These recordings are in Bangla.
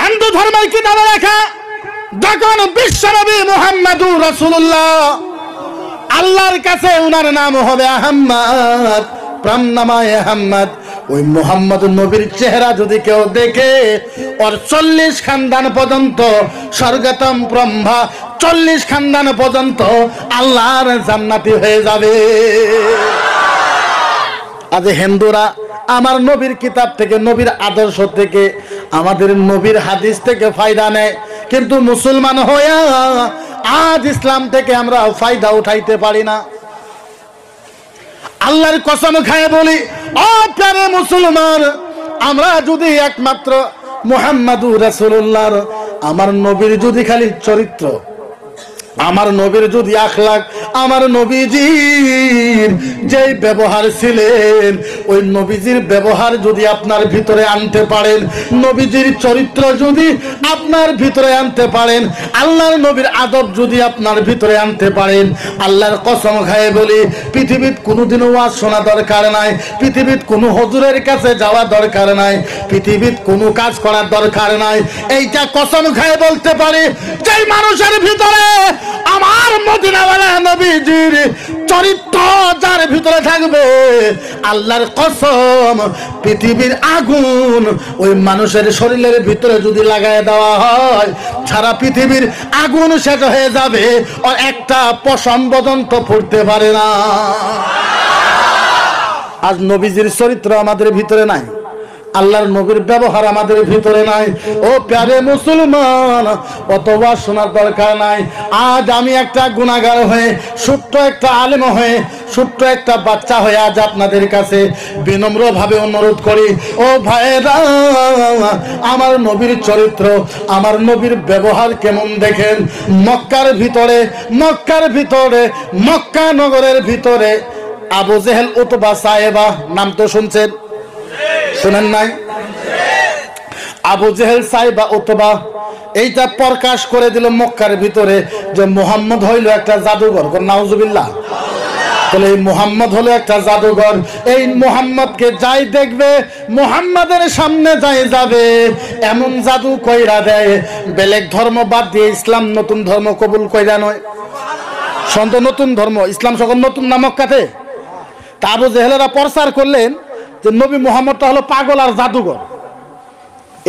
হিন্দু ধর্মের কিতাবে লেখা, যখন বিশ্বনবী মুহাম্মাদুর রাসূলুল্লাহ, আল্লাহর কাছে উনার নাম হবে আহম্মদ, প্রাণনামায় আহম্মদ। ওই মোহাম্মদ নবীর চেহারা যদি কেউ দেখে, ওর চল্লিশ খানদান পর্যন্ত স্বর্গতম ব্রহ্মা, চল্লিশ খানদান পর্যন্ত আল্লাহর জান্নাতি হয়ে যাবে। আজ হিন্দুরা আমার নবীর কিতাব থেকে, নবীর আদর্শ থেকে আমাদের নবীর হাদিস থেকে ফায়দা নেয়। কিন্তু মুসলমান হইয়া আজ ইসলাম থেকে আমরা ফায়দা উঠাইতে পারি না। আল্লাহর কসম খায় বলি প্যারে মুসলমান, আমরা যদি একমাত্র মুহাম্মাদুর রাসূলুল্লাহর, আমার নবীর যদি খালি চরিত্র আমার নবীর যদি আখলাক, আমার নবীজির যে ব্যবহার ছিলেন, ওই নবীজির ব্যবহার যদি আপনার ভিতরে আনতে পারেন, নবীজির চরিত্র যদি আপনার ভিতরে আনতে পারেন, আল্লাহর নবীর আদব যদি আপনার ভিতরে আনতে পারেন, আল্লাহর কসম খায় বলি পৃথিবীর কোনোদিনও ওয়াজ শোনা দরকার নাই পৃথিবীর কোনো হজুরের কাছে যাওয়া দরকার নাই পৃথিবীর কোনো কাজ করার দরকার নাই। এইটা কসম খায় বলতে পারি, যেই মানুষের ভিতরে আমার মদিনাওয়ালা নবীজির চরিত্র যার ভিতরে থাকবে আল্লাহর কসম, পৃথিবীর আগুন, ওই মানুষের শরীরের ভিতরে যদি লাগায় দেওয়া হয়, সারা পৃথিবীর আগুন শেষ হয়ে যাবে আর একটা পশম পর্যন্ত ফুটতে পারে না। আজ নবীজির চরিত্র আমাদের ভিতরে নাই। আল্লাহর নবীর ব্যবহার আমাদের ভিতরে নাই। ও প্যারে মুসলমান অতবা শোনার দরকার নাই। আজ আমি একটা গুণাগার হয়ে, ছোট্ট একটা আলেম হয়ে, ছোট্ট একটা বাচ্চা হয়ে আজ আপনাদের কাছে বিনম্রভাবে অনুরোধ করি, ও ভাইরা আমার নবীর চরিত্র, আমার নবীর ব্যবহার কেমন দেখেন? মক্কার ভিতরে মক্কার ভিতরে, মক্কা নগরের ভিতরে আবু জেহেল উতবা সাহেবা, নাম তো শুনছেন? শুনেন নাই? আবু জেহেল সাহেবা উতবা এইটা প্রকাশ করে দিল মক্কার ভিতরে যে মোহাম্মদ হইল একটা জাদুঘর। নাউজুবিল্লাহ? তাহলে এই মোহাম্মদ হলো একটা জাদুঘর। এই মোহাম্মদকে যাই দেখবে, মোহাম্মদের সামনে যাই যাবে, এমন জাদু কইরা দেয়। বেলেগ ধর্ম বাদ দিয়ে ইসলাম নতুন ধর্ম কবুল কইরা নয়। সন্ত নতুন ধর্ম, ইসলাম সকল নতুন নামক কাতে তা আবু জেহেলেরা প্রচার করলেন যে নবী মোহাম্মদটা হলো পাগল আর জাদুঘর।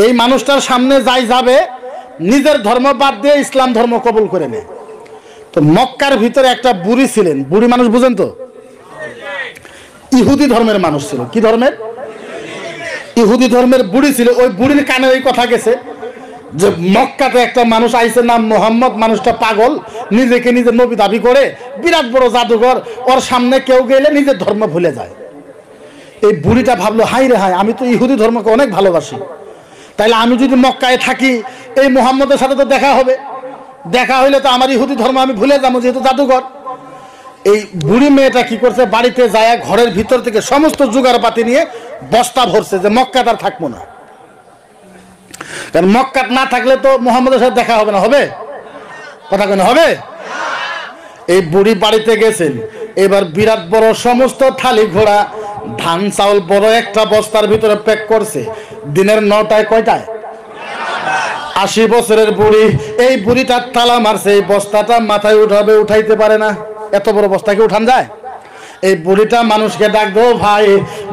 এই মানুষটার সামনে যাই যাবে, নিজের ধর্ম বাদ দিয়ে ইসলাম ধর্ম কবুল করে নেয় তো মক্কার ভিতরে একটা বুড়ি ছিলেন। বুড়ি মানুষ বুঝেন তো? ইহুদি ধর্মের মানুষ ছিল। কি ধর্মের? ইহুদি ধর্মের বুড়ি ছিল। ওই বুড়ির কানে ওই কথা গেছে যে মক্কাতে একটা মানুষ আইছে নাম মোহাম্মদ, মানুষটা পাগল, নিজেকে নিজের নবী দাবি করে, বিরাট বড় জাদুঘর, ওর সামনে কেউ গেলে নিজের ধর্ম ভুলে যায়। এই বুড়িটা ভাবলো হাই রে হাই আমি তো ইহুদি ধর্মকে অনেক ভালোবাসি। তাইলে আমি যদি মক্কায় থাকি, এই মোহাম্মদের সাথে তো দেখা হবে। দেখা হইলে তো আমার ইহুদি ধর্ম আমি ভুলে যাব, যেহেতু জাদুঘর। এই বুড়ি মেয়েটা কি করছে, বাড়িতে যায়, ঘরের ভিতর থেকে সমস্ত জোগাড় পাতি নিয়ে বস্তা ভরছে যে মক্কা তার থাকব না। কারণ মক্কাত না থাকলে তো মোহাম্মদের সাথে দেখা হবে না, হবে? কথা কেন হবে? এই বুড়ি বাড়িতে গেছেন, এবার বিরাট বড় সমস্ত থালি ঘোড়া ধান চাউল বড় একটা বস্তার ভিতরে প্যাক করছে। দিনের নটায় কয়টায়? আশি বছরের বুড়ি, এই বুড়িটার তালা মারছে, এই বস্তাটা মাথায় উঠাবে, উঠাইতে পারে না। এত বড় বস্তাকে উঠান যায়? এই বুড়িটা মানুষকে ডাক দেও ভাই,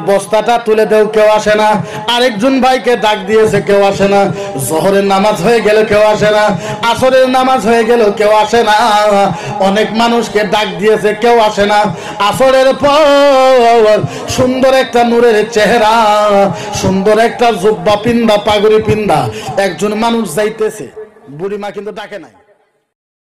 বস্তাটা তুলে দেও, কেউ আসে না। আরেকজন ভাইকে ডাক দিয়েছে, কেউ আসে না। জহরের নামাজ হয়ে গেল, কেউ আসে না। আসরের নামাজ হয়ে গেল, কেউ আসে না। অনেক মানুষকে ডাক দিয়েছে, কেউ আসে না। আসরের পর সুন্দর একটা নূরের চেহারা, সুন্দর একটা জুব্বা পিন্দা পাগড়ি পিন্দা একজন মানুষ যাইতেছে বুড়িমা কিন্তু ডাকে নাই।